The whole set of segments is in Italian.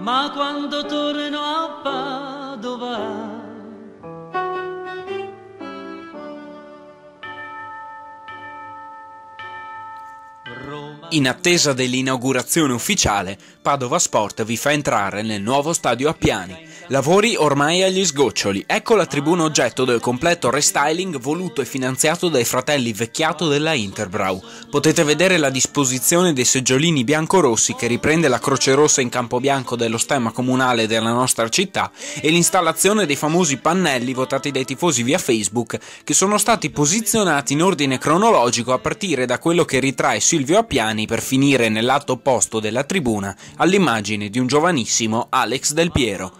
ma quando torno a Padova In attesa dell'inaugurazione ufficiale, Padova Sport vi fa entrare nel nuovo stadio a piani. Lavori ormai agli sgoccioli. Ecco la tribuna oggetto del completo restyling voluto e finanziato dai fratelli Vecchiato della Interbrau. Potete vedere la disposizione dei seggiolini bianco-rossi che riprende la croce rossa in campo bianco dello stemma comunale della nostra città e l'installazione dei famosi pannelli votati dai tifosi via Facebook che sono stati posizionati in ordine cronologico a partire da quello che ritrae Silvio Appiani anni per finire nel lato opposto della tribuna all'immagine di un giovanissimo Alex Del Piero.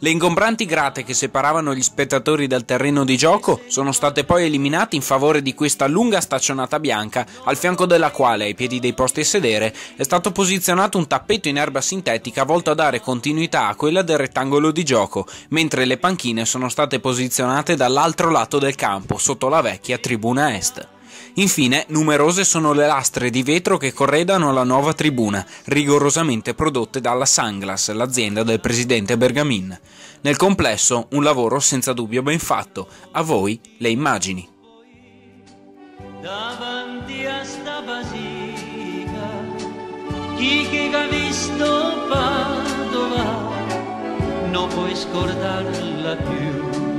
Le ingombranti grate che separavano gli spettatori dal terreno di gioco sono state poi eliminate in favore di questa lunga staccionata bianca, al fianco della quale, ai piedi dei posti a sedere, è stato posizionato un tappeto in erba sintetica volto a dare continuità a quella del rettangolo di gioco, mentre le panchine sono state posizionate dall'altro lato del campo, sotto la vecchia tribuna est. Infine, numerose sono le lastre di vetro che corredano la nuova tribuna, rigorosamente prodotte dalla Sunglass, l'azienda del presidente Bergamin. Nel complesso, un lavoro senza dubbio ben fatto. A voi le immagini. Davanti a sta basilica, chi che ha visto Padova non puoi scordarla più